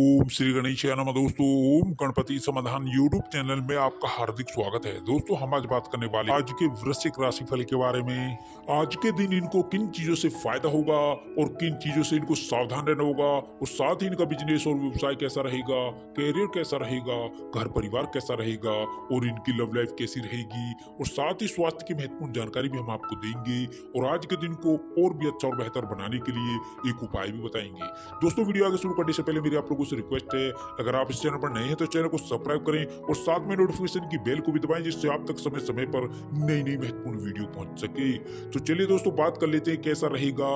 ओम श्री गणेश नमः दोस्तों, ओम गणपति समाधान यूट्यूब चैनल में आपका हार्दिक स्वागत है। दोस्तों, हम आज बात करने वाले आज के वृश्चिक राशि फल के बारे में। आज के दिन इनको किन चीज़ों से फ़ायदा होगा और किन चीज़ों से इनको सावधान रहना होगा और साथ ही इनका बिज़नेस और व्यवसाय कैसा रहेगा कैरियर कैसा रहेगा, घर परिवार कैसा रहेगा और इनकी लव लाइफ कैसी रहेगी और साथ ही स्वास्थ्य की महत्वपूर्ण जानकारी भी हम आपको देंगे और आज के दिन को और भी अच्छा और बेहतर बनाने के लिए एक उपाय भी बताएँगे। दोस्तों, वीडियो आगे शुरू करने से पहले मेरे आप लोगों से रिक्वेस्ट है। अगर आप इस चैनल पर नए हैं तो चैनल को सब्सक्राइब करें और साथ में नोटिफिकेशन की बेल को भी दबाएँ, जिससे आप तक समय समय पर नई नई महत्वपूर्ण वीडियो पहुँच सके। तो चलिए दोस्तों, बात कर लेते हैं कैसा रहेगा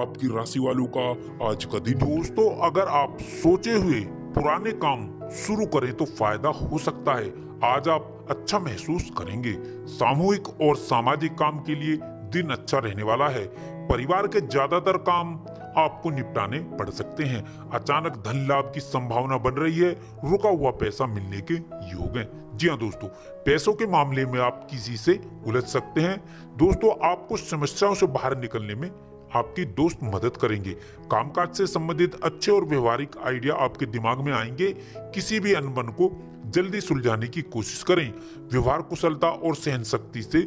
आपकी राशि वालों का आज का दिन। दोस्तों, अगर आप सोचे हुए पुराने काम शुरू करें तो फ़ायदा हो सकता है। आज आप अच्छा महसूस करेंगे। सामूहिक और सामाजिक काम के लिए दिन अच्छा रहने वाला है। परिवार के ज़्यादातर काम आपको निपटाने पड़ सकते हैं। अचानक धन लाभ की संभावना बन रही है। रुका हुआ पैसा मिलने के योग है। जी हाँ दोस्तों, पैसों के मामले में आप किसी से उलझ सकते हैं। दोस्तों आपको समस्याओं से बाहर निकलने में आपकी दोस्त मदद करेंगे। कामकाज से संबंधित अच्छे और व्यवहारिक आइडिया आपके दिमाग में आएँगे। किसी भी अनबन को जल्दी सुलझाने की कोशिश करें। व्यवहार कुशलता और सहन शक्ति से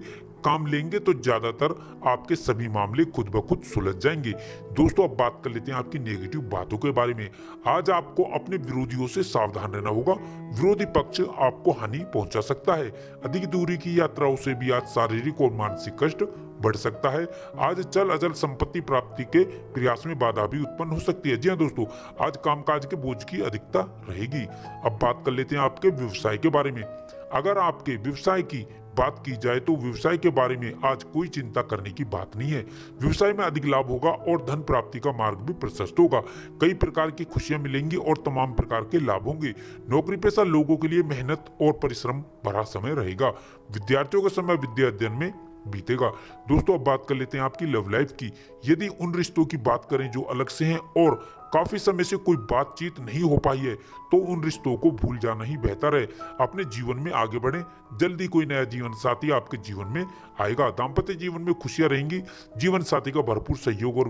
काम लेंगे तो ज़्यादातर आपके सभी मामले खुद ब खुद सुलझ जाएँगे। दोस्तों, अब बात कर लेते हैं आपकी नेगेटिव बातों के बारे में। आज आपको अपने विरोधियों से सावधान रहना होगा। विरोधी पक्ष आपको हानि पहुँचा सकता है। अधिक दूरी की यात्राओं से भी आज शारीरिक और मानसिक कष्ट बढ़ सकता है। आज चल अचल संपत्ति प्राप्ति के प्रयास में बाधा भी उत्पन्न हो सकती है। जी हाँ दोस्तों, आज कामकाज के बोझ की अधिकता रहेगी। अब बात कर लेते हैं आपके व्यवसाय के बारे में। अगर आपके व्यवसाय की बात की जाए तो व्यवसाय के बारे में आज कोई चिंता करने की बात नहीं है। व्यवसाय में अधिक लाभ होगा और धन प्राप्ति का मार्ग भी प्रशस्त होगा। कई प्रकार की खुशियाँ मिलेंगी और तमाम प्रकार के लाभ होंगे। नौकरी पेशा लोगों के लिए मेहनत और परिश्रम भरा समय रहेगा। विद्यार्थियों का समय विद्या अध्ययन में बीतेगा। दोस्तों, अब बात कर लेते हैं आपकी लव लाइफ की। यदि उन रिश्तों की बात करें जो अलग से हैं और काफ़ी समय से कोई बातचीत नहीं हो पाई है तो उन रिश्तों को भूल जाना ही बेहतर है। अपने जीवन में आगे बढ़े। जल्दी कोई नया जीवन साथी आपके जीवन में आएगा। दाम्पत्य जीवन में खुशियाँ रहेंगी। जीवन साथी का भरपूर सहयोग और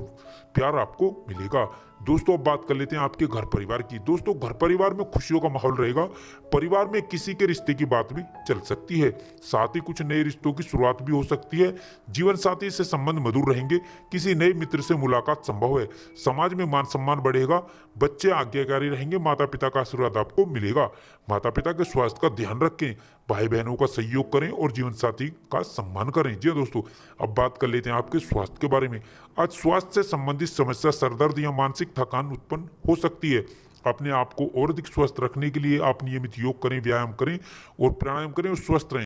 प्यार आपको मिलेगा। दोस्तों, अब बात कर लेते हैं आपके घर परिवार की। दोस्तों, घर परिवार में खुशियों का माहौल रहेगा। परिवार में किसी के रिश्ते की बात भी चल सकती है। साथ ही कुछ नए रिश्तों की शुरुआत भी हो सकती है। जीवन साथी से संबंध मधुर रहेंगे। किसी नए मित्र से मुलाकात संभव है। समाज में मान सम्मान बढ़ेगा। बच्चे आज्ञाकारी रहेंगे। माता पिता का आशीर्वाद आपको मिलेगा। माता पिता के स्वास्थ्य का ध्यान रखें। भाई बहनों का सहयोग करें और जीवन साथी का सम्मान करें। जी हाँ दोस्तों, अब बात कर लेते हैं आपके स्वास्थ्य के बारे में। आज स्वास्थ्य से संबंधित समस्या, सरदर्द या मानसिक थकान उत्पन्न हो सकती है। अपने आप को और अधिक स्वस्थ रखने के लिए आप नियमित योग करें, व्यायाम करें और प्राणायाम करें और स्वस्थ रहें।